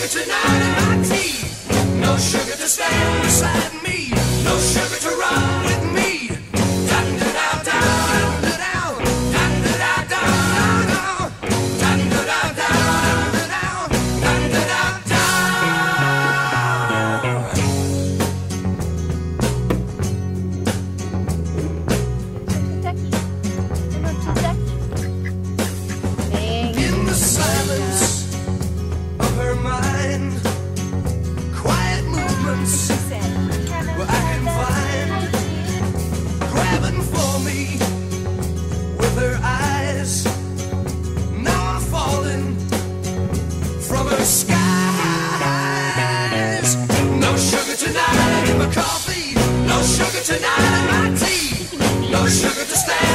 sugar tonight in my tea. No sugar to stand beside me. Sugar tonight in my tea, no sugar to stand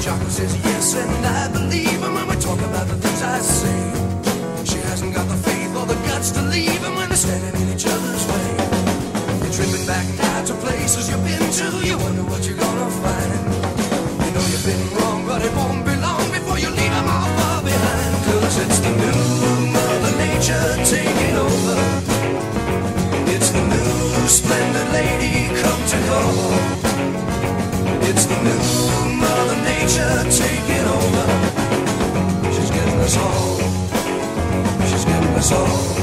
Chocolate says yes, and I believe him when we talk about the things I say. She hasn't got the faith or the guts to leave him when they're standing in each other's way. You're tripping back now to places you've been to. You wonder what you're gonna find. You know you've been wrong, but it won't be long before you leave them all far behind. Cause it's the new Mother Nature taking over. It's the new splendid lady come to go. It's the new Taking over. She's getting us all. She's getting us all.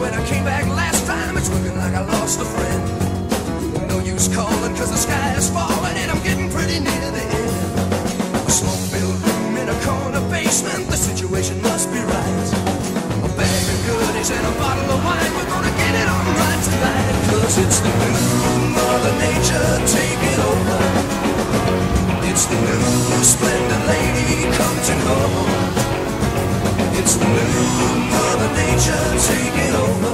When I came back last time. It's looking like I lost a friend. No use the sky is falling and I'm getting pretty near the end. A smoke-filled room in a corner basement. The situation must be right. Goodies and a bottle of wine. We're gonna get it on right tonight. Cause it's the new Mother Nature taking over. It's the new splendid lady come to go. It's the new Mother Nature taking over.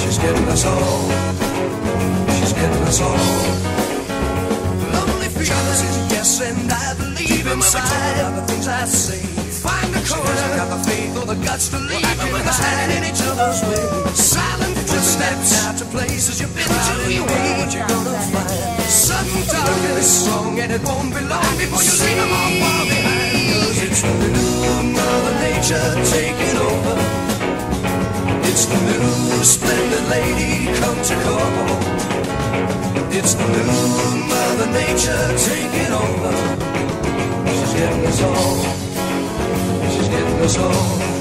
She's getting us all. She's getting us all. Lonely feelings, yes, and I believe inside of the things I say. Find the corner, got the faith or the guts to leave them when they're in each other's way. Silent footsteps out to places you've been to. You know what you're gonna find. Sudden darkness, wrong, and it won't be long before you leave them all far behind. 'Cause it's the new Mother Nature taking over. It's the new splendid lady come to call. It's the new Mother Nature taking over. She's getting us all. Us all.